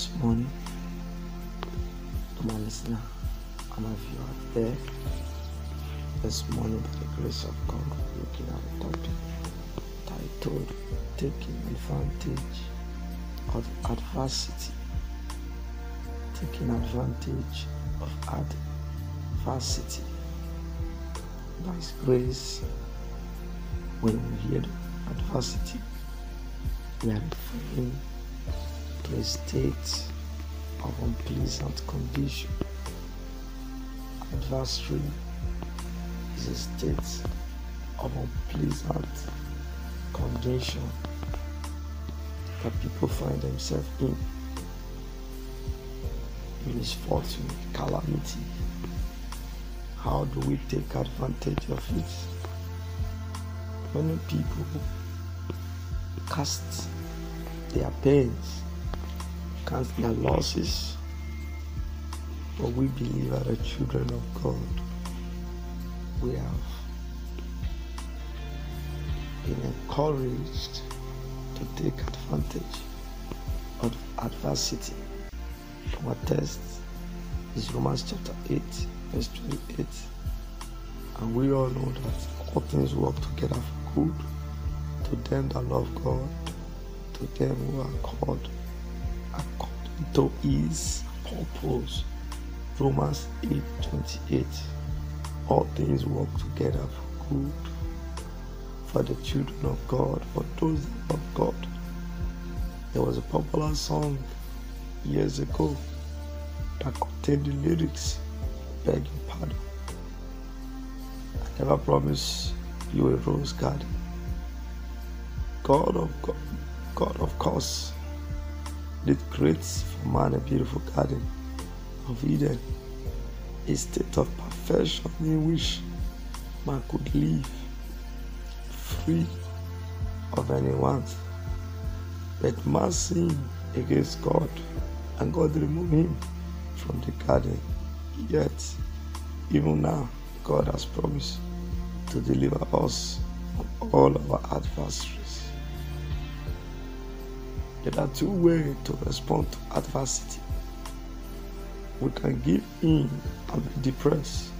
this morning to my listener and my viewer there. This morning, by the grace of God, looking at a topic titled Taking Advantage of Adversity. Taking advantage of adversity. By His grace, when we hear adversity, we are referring to a state of unpleasant condition. Adversary is a state of unpleasant condition that people find themselves in. Misfortune, calamity. How do we take advantage of it? Many people cast their pains, cast their losses. But we believe are the children of God. We have been encouraged to take advantage of adversity. Our text is Romans chapter 8, verse 28. And we all know that all things work together for good to them that love God, to them who are called according to his purpose. Romans 8 28. All things work together for good for the children of God, for those love God. There was a popular song years ago that contained the lyrics begging pardon. I never promised you a rose garden. God of God, God of course, did creates for man a beautiful garden of Eden, a state of perfection in which man could live free of any want. But man sinned against God, and God removed him from the garden. Yet, even now, God has promised to deliver us from all our adversaries. There are two ways to respond to adversity. We can give in and be depressed,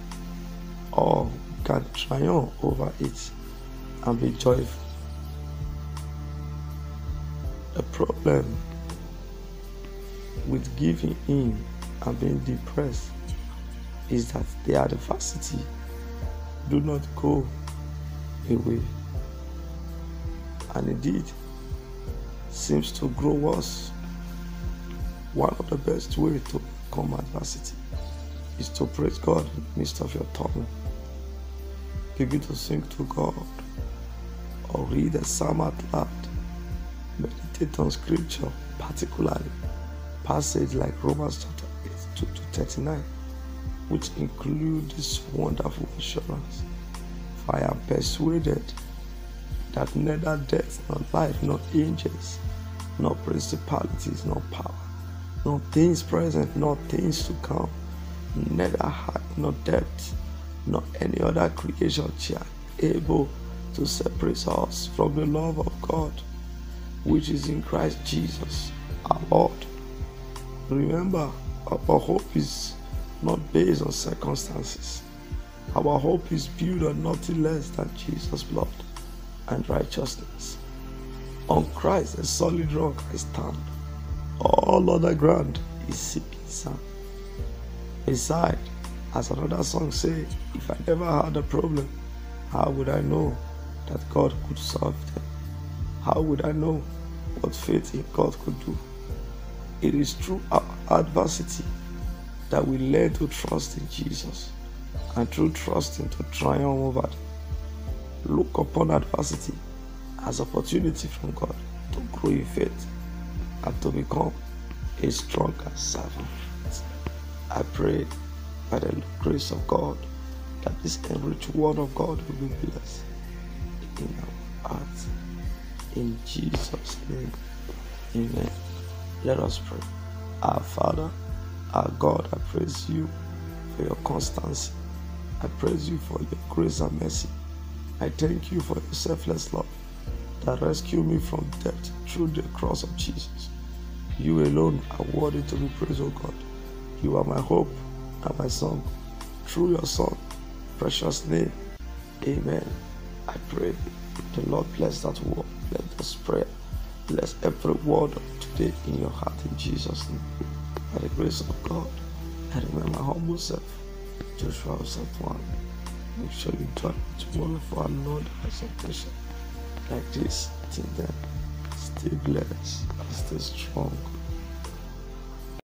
or we can triumph over it and be joyful. The problem with giving in and being depressed is that the adversity do not go away and indeed seems to grow worse. One of the best ways to overcome adversity is to praise God in the midst of your trouble. Begin to sing to God or read a psalm out loud. Meditate on scripture, particularly passage like Romans chapter 8 to, to 39, which include this wonderful assurance. For I am persuaded that neither death, nor life, nor angels, nor principalities, nor power, nor things present, nor things to come, neither height, nor depth, nor any other creation shall able to separate us from the love of God, which is in Christ Jesus, our Lord. Remember, our hope is not based on circumstances. Our hope is built on nothing less than Jesus' blood and righteousness. On Christ, a solid rock, I stand. All other ground is sinking sand. Beside, as another song says, if I never had a problem, how would I know that God could solve them? How would I know what faith in God could do? It is through our adversity that we learn to trust in Jesus and through trusting to triumph over them. Look upon adversity as opportunity from God to grow in faith and to become a stronger servant. I pray by the grace of God that this enriched word of God will be blessed in our hearts. In Jesus' name, amen. Let us pray. Our Father, our God, I praise you for your constancy. I praise you for your grace and mercy. I thank you for your selfless love that rescued me from death through the cross of Jesus. You alone are worthy to be praised, O God. You are my hope and my song. Through your Son, precious name. Amen. I pray the Lord bless that word. Let us pray. Bless every word of today in your heart in Jesus' name. By the grace of God, I remember humble self, Joshua of 1. Make sure you join me tomorrow for another presentation like this. Till then, stay blessed and stay strong.